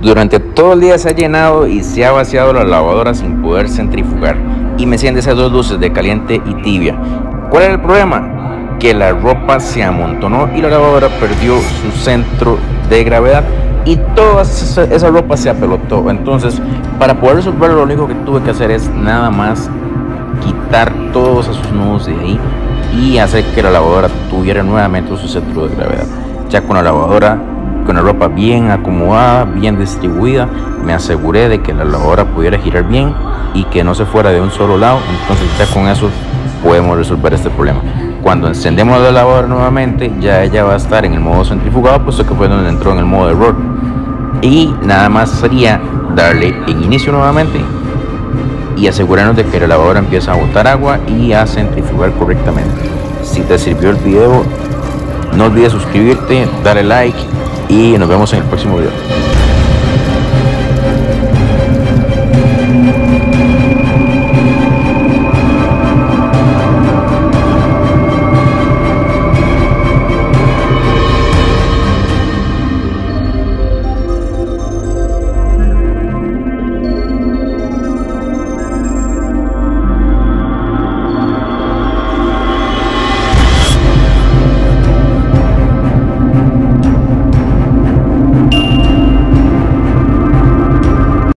Durante todo el día se ha llenado y se ha vaciado la lavadora sin poder centrifugar y me enciende esas dos luces de caliente y tibia. ¿Cuál era el problema? Que la ropa se amontonó y la lavadora perdió su centro de gravedad y toda esa, ropa se apelotó. Entonces, para poder resolverlo, lo único que tuve que hacer es nada más quitar todos esos nudos de ahí y hacer que la lavadora tuviera nuevamente su centro de gravedad. Ya con la lavadora con la ropa bien acomodada, bien distribuida, me aseguré de que la lavadora pudiera girar bien y que no se fuera de un solo lado, entonces ya con eso podemos resolver este problema. Cuando encendemos la lavadora nuevamente, ya ella va a estar en el modo centrifugado, puesto que fue donde entró en el modo error. Y nada más sería darle en inicio nuevamente y asegurarnos de que la lavadora empieza a botar agua y a centrifugar correctamente. Si te sirvió el video, no olvides suscribirte, darle like y nos vemos en el próximo video.